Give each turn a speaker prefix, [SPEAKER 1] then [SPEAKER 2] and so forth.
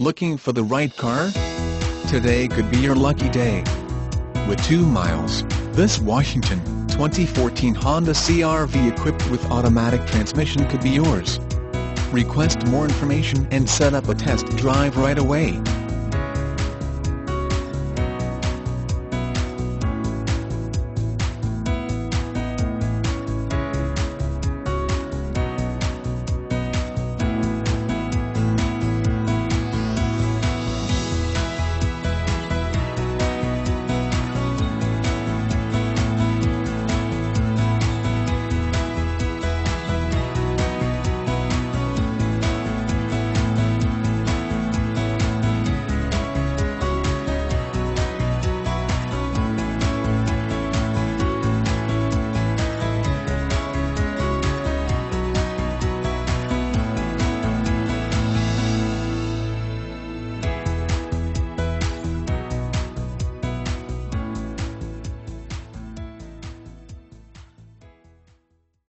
[SPEAKER 1] Looking for the right car? Today could be your lucky day. With 2 miles, this Washington 2014 Honda CRV equipped with automatic transmission could be yours. Request more information and set up a test drive right away.